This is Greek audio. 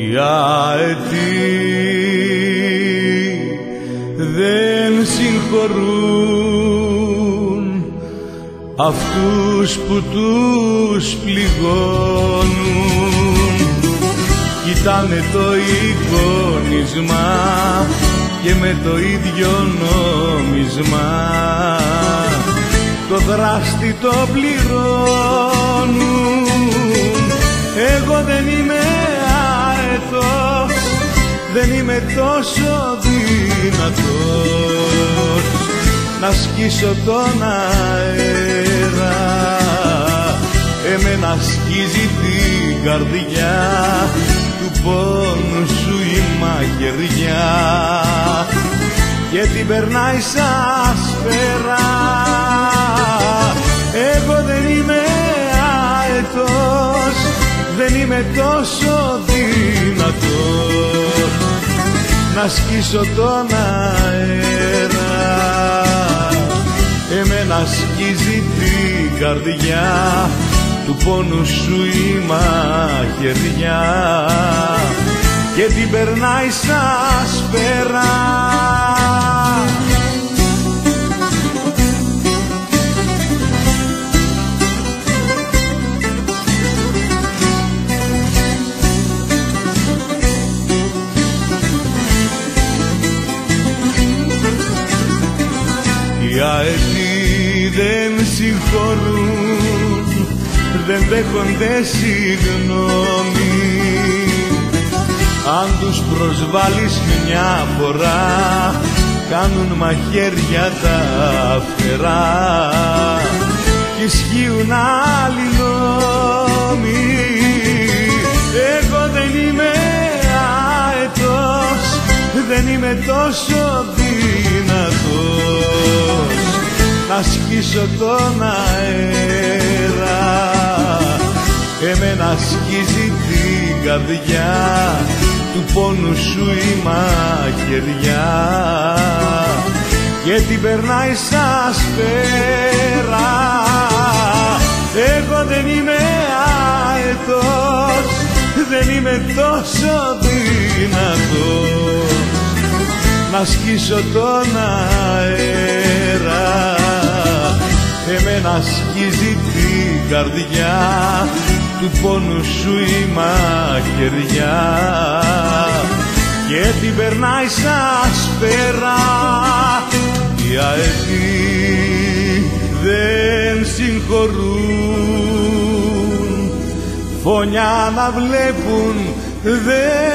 Οι αετοί δεν συγχωρούν αυτούς που τους πληγώνουν. Κοιτάνε το εικόνισμα και με το ίδιο νόμισμα. Το δράστη το πληρώνουν. Εγώ δεν είμαι αετός δεν είμαι τόσο δυνατός. Να σκίσω τον αέρα εμένα σκίζει την καρδιά του πόνου σου η μαχαιριά και την περνάει σαν σφαίρα. Εγώ δεν είμαι αετός δεν είμαι τόσο δυνατός. Να σκίσω τον αέρα. Εμένα σκίζει την καρδιά του πόνου σου η μαχαιριά και την περνάει σαν σφαίρα Οι αετοί δεν συγχωρούν, δεν δέχονται συγγνώμη. Αν τους προσβάλλεις μια φορά κάνουν μαχαίρια τα φτερά. Κι ισχύουν άλλοι νόμοι. Εγώ δεν είμαι αετός δεν είμαι τόσο δυνατός. Να σκίσω τον αέρα εμένα σκίζει την καρδιά του πόνου σου η μαχαιριά. Και την περνάει σαν σφαίρα εγώ δεν είμαι αετός δεν είμαι τόσο δυνατός. Να σκίσω τον αέρα εμένα σκίζει την καρδιά του πόνου σου η μαχαιριά. Και την περνάει σαν σφαίρα οι αετοί δεν συγχωρούν. Φωνιά να βλέπουν δεν